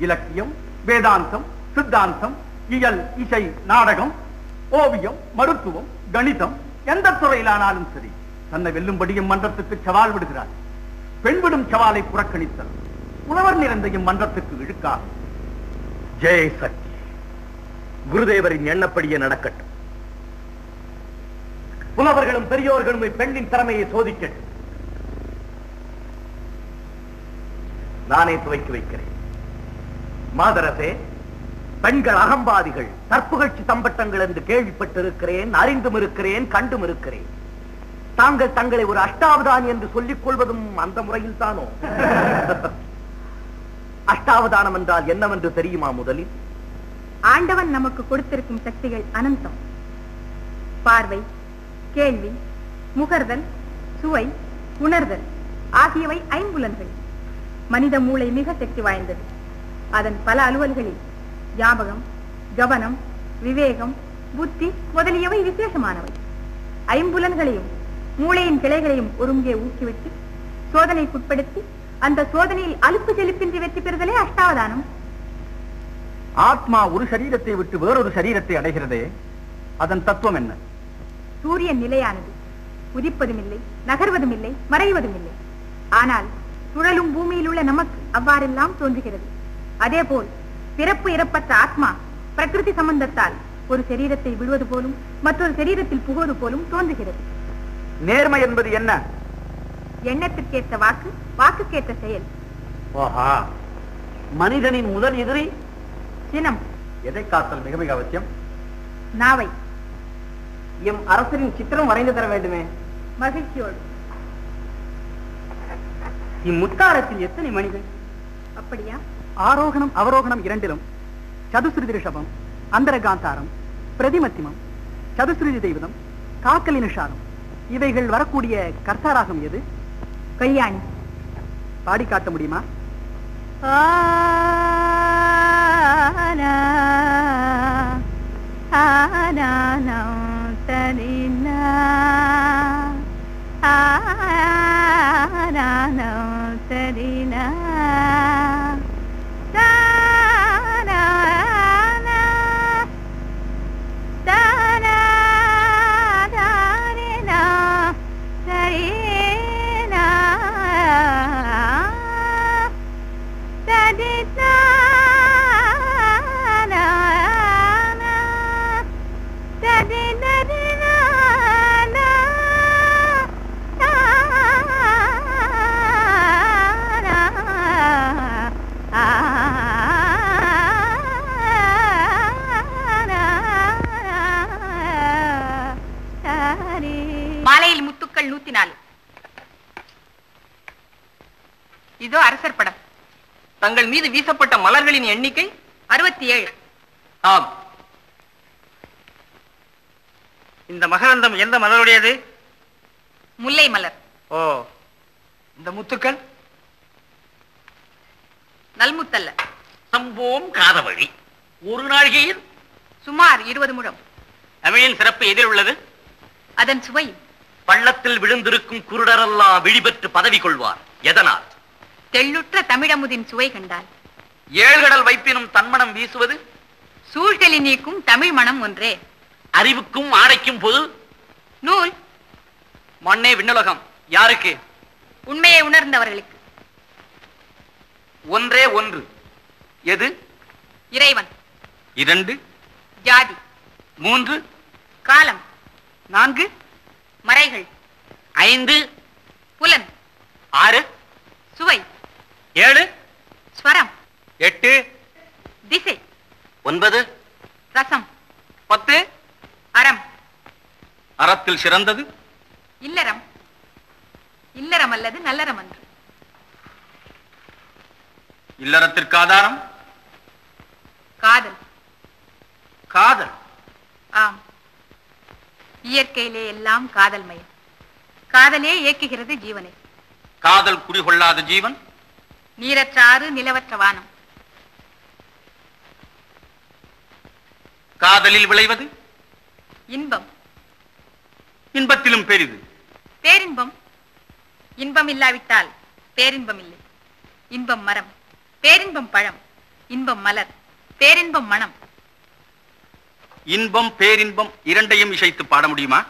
இலக்கியம் வேதாந்தம் சித்தாந்தம் இயல் இசை நாடகம் ஓவியம் மருத்துவம் கணிதம் எந்த துறையிலானாலும் சரி தன்னை வெல்லும்படியும் மன்றத்துக்கு சவால் விடுகிறார். பெண் விடும் சவாலை புறக்கணித்தல் உழவர் நிறைந்தையும் மன்றத்துக்கு இழுக்கார். ஜெய் சக்தி. குருதேவரின் எண்ணப்படியே நடக்கட்டும். புலவர்களும் பெரியோர்களும் இப்பெண்ணின் திறமையை சோதிக்கட்டும். நானே துவைக்கு வைக்கிறேன். மாதரசே பெண்கள் அகம்பாதிகள் தற்புகழ்ச்சி தம்பட்டங்கள் என்று கேள்விப்பட்டிருக்கிறேன் அறிந்தும் இருக்கிறேன் கண்டும் இருக்கிறேன் தாங்கள் தங்களை ஒரு அஷ்டாவதானி என்று சொல்லிக் கொள்வதும் அந்த முறையில் தானோ? அஷ்டாவதானம் என்றால் என்னவென்று தெரியுமா முதலில்? ஆண்டவன் நமக்கு கொடுத்திருக்கும் சக்திகள் அனந்தம். பார்வை கேள்வி முகர்தல் சுவை உணர்தல் ஆகியவை ஐம்புலன்கள். மனித மூளை மிக சக்தி வாய்ந்தது. அதன் பல அலுவல்களில் ஞாபகம் கவனம் விவேகம் புத்தி முதலியவை விசேஷமானவை. ஐம்புலன்களையும் மூளையின் கிளைகளையும் ஒருங்கே ஊக்கிவிட்டு சோதனைக்குட்படுத்தி அந்த சோதனையில் அலுப்பு செலுப்பின்றி வெற்றி பெறுதலே அஷ்டாவதானம். ஆத்மா ஒரு சரீரத்தை விட்டு வேறொரு சரீரத்தை அடைகிறதே அதன் தத்துவம் என்ன? சூரியன் நிலையானது. உதிப்பதும் இல்லை நகர்வதும் இல்லை மறைவதும் இல்லை ஆனால் சுழலும் பூமியில் உள்ள நமக்கு அவ்வாறெல்லாம் தோன்றுகிறது. அதேபோல் பிறப்பு இறப்பற்ற ஆத்மா பிரகிருதி சம்பந்தத்தால் ஒரு சரீரத்தை விடுவது போலும் மற்றொரு சரீரத்தில் புகுவது போலும் தோன்றுகிறது. நேர்மை என்பது என்ன? எண்ணத்திற்கேற்ற வாக்கு வாக்குக்கேற்ற செயல். ஓஹா. மனிதனின் முதல் எதிரி? சினம். எதை காத்தல் மிக மிக அவசியம்? நாவை. எம் அரசரின் சித்திரம் வரைந்து தர வேண்டுமே. மகிழ்ச்சியோடு. இம்முத்தாரத்தில் எத்தனை மனிதன்? அப்படியா? ஆரோகணம் அவரோகணம் இரண்டிலும் சதுஸ்ருதி ரிஷபம் அந்தரகாந்தாரம் பிரதிமத்திமம் சதுஸ்ருதி தெய்வதம் காக்கலி நிஷாரம் இவைகள் வரக்கூடிய கர்த்தாராகம் எது? கல்யாணி. பாடி காட்ட முடியுமா? ஆனா ஆனா தனினா. ஆனா தனினா. மாலையில் முத்துக்கள் நூத்தி நாலு. இதோ அரசர் படம். தங்கள் மீது வீசப்பட்ட மலர்களின் எண்ணிக்கை அறுபத்தி ஏழு ஆம். இந்த மகரந்தம் எந்த மலருடையது? முல்லை மலர். ஓ. இந்த முத்துக்கள்? நல்முத்தல்ல. சம்போம் காதவழி. ஒரு நாழிகையில்? சுமார் இருபது முழம். தமிழின் சிறப்பு எதில் உள்ளது? அதன் சுவை. பள்ளத்தில் விழுந்திருக்கும் குருடரெல்லாம் விழிபெற்று பதவி கொள்வார். எதனால்? தெள்ளுற்ற தமிழமுதின் சுவை கண்டால். ஏழ்கடல் வைப்பினும் தன்மனம் வீசுவது? சூழ்கலி நீக்கும் தமிழ் மனம் ஒன்றே. அறிவுக்கும் ஆடைக்கும் பொது? நூல். மண்ணே விண்ணுலகம். யாருக்கு? உண்மையை உணர்ந்தவர்களுக்கு. ஒன்றே ஒன்று. எது? இறைவன். இரண்டு. ஜாதி. மூன்று. காலம். நான்கு. மறைகள். ஐந்து. புலன். ஆறு. ஏழு? ஸ்வரம். எட்டு? திசை. ஒன்பது? ரசம். பத்து? அறம். அறத்தில் சிறந்தது? இல்லறம். இல்லறம் அல்லது நல்லறம் அன்று. இல்லறத்திற்கு ஆதாரம்? காதல். காதல்? ஆம். இயற்கையிலே எல்லாம் காதல் மயம். காதலே இயக்குகிறது ஜீவனை. காதல் குடிகொள்ளாத ஜீவன்? நீரற்ற ஆறு நிலவற்ற வானம். காதலில் விளைவது? இன்பம். இன்பத்திலும் பெரிது. பேரின்பம். இன்பம் இல்லாவிட்டால் பேரின்பம் இல்லை. இன்பம் மரம். பேரின்பம் பழம். இன்பம் மலர். பேரின்பம் மனம். இன்பம் பேரின்பம் இரண்டையும் இசைத்து பாட முடியுமா?